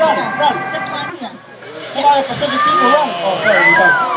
run, run. This one here. Somebody Pacific people run. Oh, sorry,